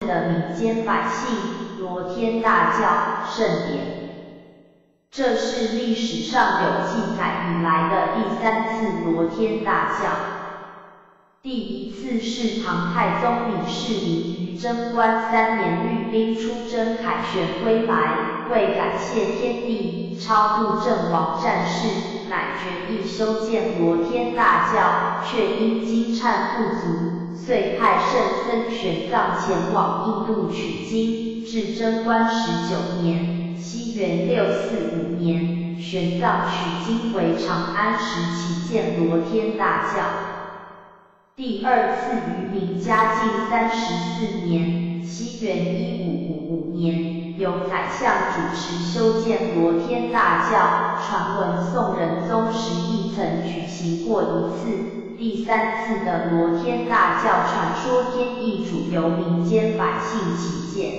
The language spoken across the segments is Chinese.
的民间百姓罗天大教盛典。这是历史上有记载以来的第三次罗天大教。第一次是唐太宗李世民于贞观三年率兵出征凯旋归来，为感谢天地超度阵亡战士，乃决意修建罗天大教，却因金忏不足，遂派圣僧玄奘前往印度取经，至贞观十九年。西元六四五年，玄奘取经回长安时，起建罗天大教。第二次于明嘉靖三十四年，西元一五五五年，由宰相主持修建罗天大教。传闻宋仁宗时亦曾举行过一次。第三次的摩天大教传说天意主由民间百姓起建。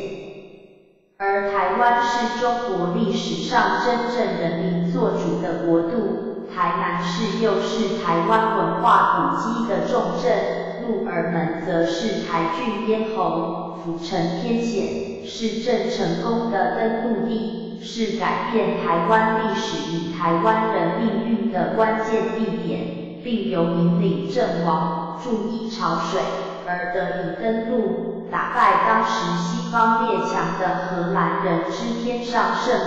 而台湾是中国历史上真正人民做主的国度，台南市又是台湾文化古迹的重镇，鹿耳门则是台郡咽喉，府城天险，是郑成功的登陆地，是改变台湾历史与台湾人命运的关键地点，并由引领阵亡，驻伊潮水，而得以登陆，打败当时。西方列强的荷兰人之天上圣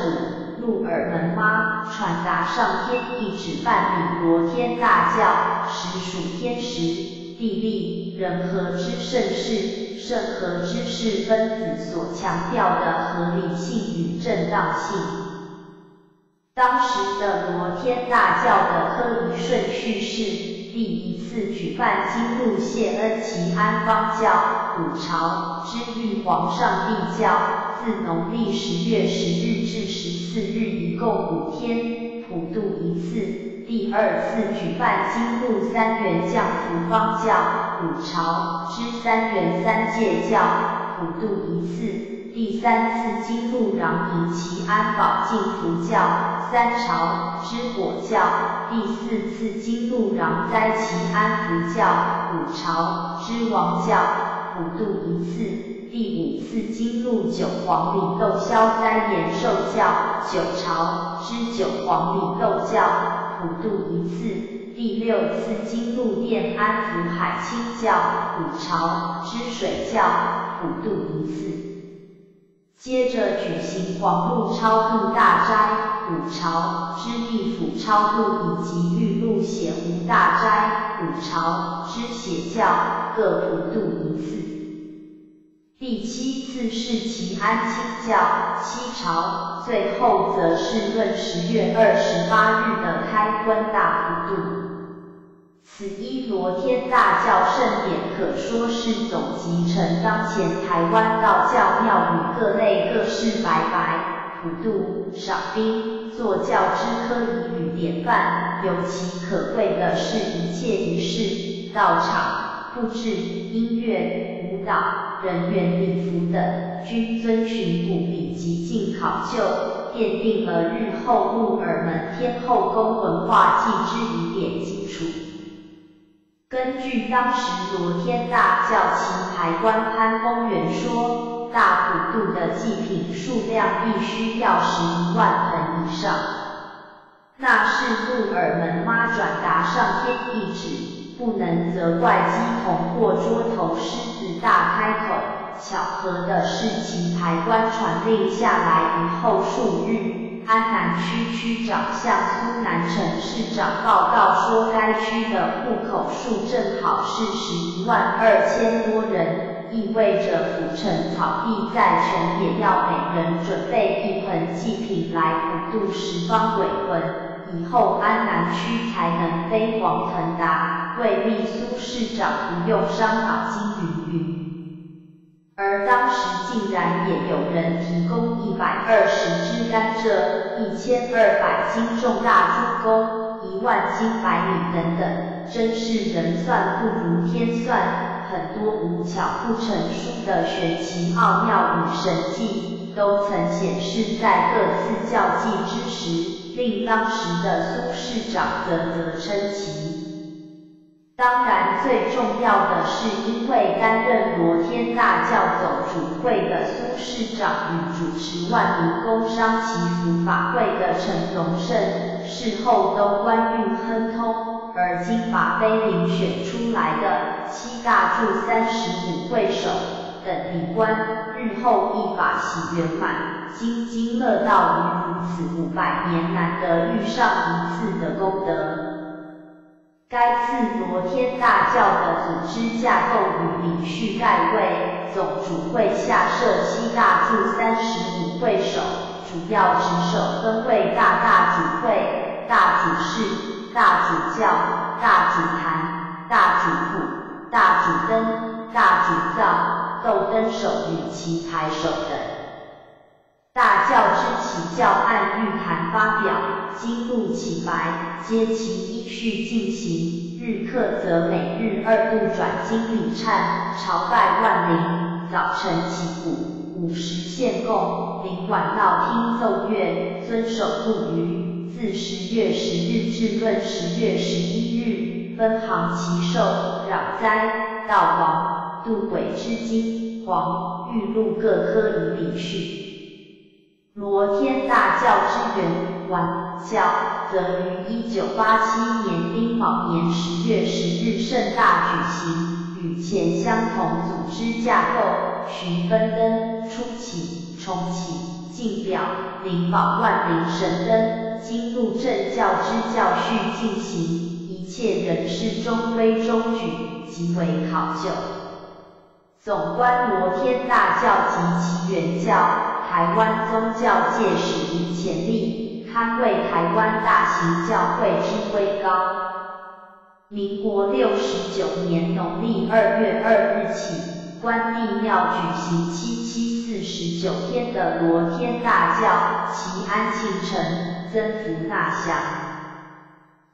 母，鹿耳门妈，传达上天意旨办理罗天大教，实属天时、地利、人和之盛世，圣和之士分子所强调的合理性与正当性。当时的摩天大教的科仪顺序是。第一次举办金鹿谢恩祈安方教，古朝之玉皇上帝教，自农历十月十日至十四日，一共五天，普渡一次。第二次举办金鹿三元降福方教，古朝之三元三界教，普渡一次。第三次金鹿攘迎祈安保净福教，三朝之火教；第四次金鹿攘灾祈安福教，五朝之王教，普渡一次；第五次金鹿九黄岭斗消灾延寿教，九朝之九黄岭斗教，普渡一次；第六次金鹿殿安福海清教，五朝之水教，普渡一次。接着举行黄鹿超度大斋、五朝之地府超度以及玉鹿显无大斋、五朝之邪教各普渡一次。第七次是齐安清教、七朝，最后则是闰十月二十八日的开棺大普度。此一罗天大教盛典可说是总集成当前台湾道教庙宇各类各式拜拜、普渡、赏兵、坐教之科仪与典范。尤其可贵的是一切仪式、道场布置、音乐、舞蹈、人员礼服等，均遵循古礼及进考究，奠定了日后鹿耳门天后宫文化祭之仪典基础。根据当时罗天大教旗牌官潘公元说，大普渡的祭品数量必须要十一万盆以上。那是杜尔门妈转达上天意旨，不能责怪鸡童或捉头狮子大开口。巧合的是，旗牌官传令下来以后数日。安南区区长向苏南城市长报告说，该区的户口数正好是十一万二千多人，意味着府城草地再穷也要每人准备一盆祭品来普渡十方鬼魂，以后安南区才能飞黄腾达。为秘苏市长不用伤脑筋，云云。而当时竟然也有人提供一百二十支甘蔗、一千二百斤重大猪公、一万斤白米等等，真是人算不如天算，很多无巧不成书的玄奇奥妙与神迹，都曾显示在各次教祭之时，令当时的苏市长啧啧称奇。当然，最重要的是，因为担任罗天大教总主会的苏市长与主持万民工商祈福法会的陈荣胜，事后都官运亨通，而今法非遴选出来的七大柱三十五会首等礼官，日后一法喜圆满，津津乐道于如此五百年难得遇上一次的功德。该次摩天大教的组织架构与领序概位，总主会下设七大柱三十五会首，主要职守分为大大主会、大主事、大主教、大主坛、大主谱、大主灯、大主灶、斗灯手与棋牌手。表，经录起白，皆其依序进行。日课则每日二度转经礼忏，朝拜万灵。早晨起鼓，午时献供，临晚闹听奏乐，遵守不渝。自十月十日至闰十月十一日，分行祈寿、攘灾、道亡、度鬼之经、黄、玉露各科以礼序。罗天大教之源，完教，则于一九八七年丁卯年十月十日盛大举行，与前相同组织架构，徐分灯、初起、重启、进表、灵宝万灵神灯，经入正教之教序进行，一切人事中规中矩，极为考究。总观罗天大教及其原教。台湾宗教界史无前例，堪为台湾大型教会之威高。民国六十九年农历二月二日起，关帝庙举行七七四十九天的罗天大教祈安庆城增福纳祥。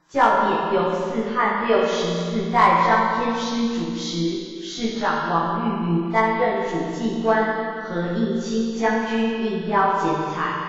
教典由四汉六十四代张天师主持，市长王玉云担任主祭官。和应清将军应邀剪彩。